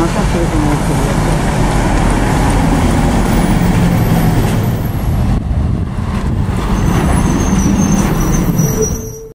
またそれでも起きる。